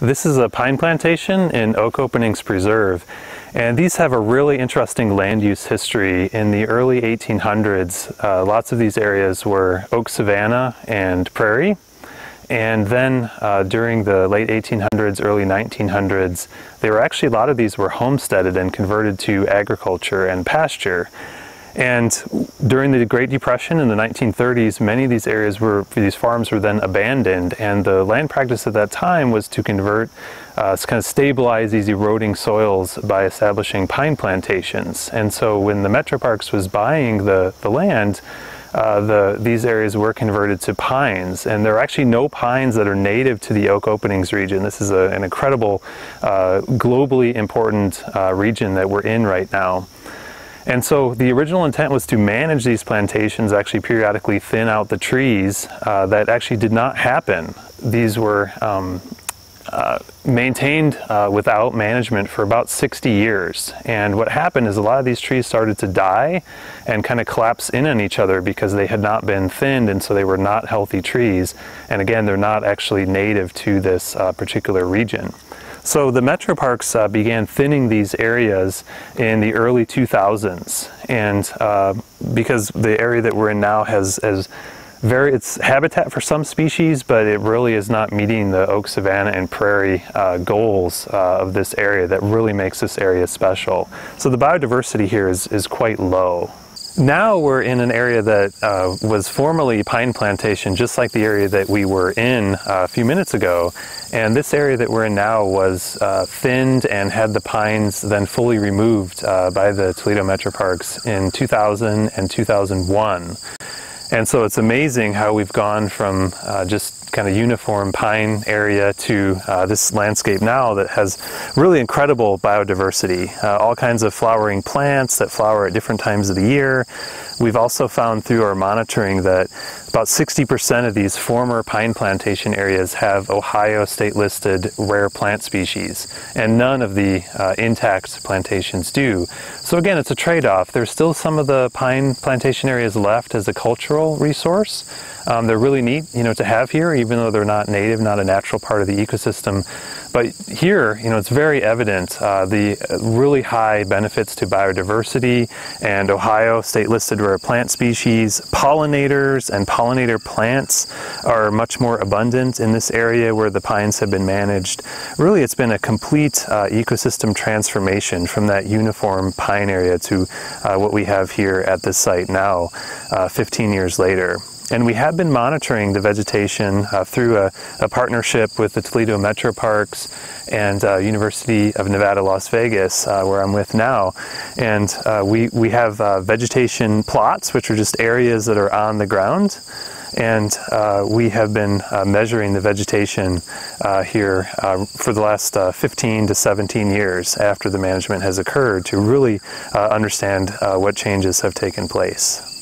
This is a pine plantation in Oak Openings Preserve. And these have a really interesting land use history. In the early 1800s, uh, lots of these areas were oak savanna and prairie. And then uh, during the late 1800s, early 1900s, they were actually, a lot of these were homesteaded and converted to agriculture and pasture. And during the Great Depression in the 1930s, many of these areas were, these farms were then abandoned. And the land practice at that time was to convert, uh, kind of stabilize these eroding soils by establishing pine plantations. And so when the Metro Parks was buying the, the land, uh, the, these areas were converted to pines. And there are actually no pines that are native to the oak openings region. This is a, an incredible, uh, globally important uh, region that we're in right now. And so the original intent was to manage these plantations, actually periodically thin out the trees. Uh, that actually did not happen. These were um, uh, maintained uh, without management for about 60 years. And what happened is a lot of these trees started to die and kind of collapse in on each other because they had not been thinned and so they were not healthy trees. And again, they're not actually native to this uh, particular region. So the metro parks uh, began thinning these areas in the early 2000s, and uh, because the area that we're in now has, very it's habitat for some species, but it really is not meeting the oak savanna and prairie uh, goals uh, of this area that really makes this area special. So the biodiversity here is, is quite low. Now we're in an area that uh, was formerly pine plantation, just like the area that we were in uh, a few minutes ago. And this area that we're in now was uh, thinned and had the pines then fully removed uh, by the Toledo Metro Parks in 2000 and 2001. And so it's amazing how we've gone from uh, just kind of uniform pine area to uh, this landscape now that has really incredible biodiversity. Uh, all kinds of flowering plants that flower at different times of the year. We've also found through our monitoring that about 60% of these former pine plantation areas have Ohio state listed rare plant species, and none of the uh, intact plantations do. So, again, it's a trade off. There's still some of the pine plantation areas left as a cultural resource. Um, they're really neat, you know, to have here, even though they're not native, not a natural part of the ecosystem. But here, you know, it's very evident uh, the really high benefits to biodiversity and Ohio state listed rare plant species, pollinators and pollinator plants are much more abundant in this area where the pines have been managed. Really, it's been a complete uh, ecosystem transformation from that uniform pine area to uh, what we have here at this site now, uh, 15 years later. And we have been monitoring the vegetation uh, through a, a, partnership with the Toledo Metro Parks and uh, University of Nevada, Las Vegas, uh, where I'm with now. And uh, we, we have uh, vegetation plots, which are just areas that are on the ground. And uh, we have been measuring the vegetation here for the last 15 to 17 years after the management has occurred to really understand what changes have taken place.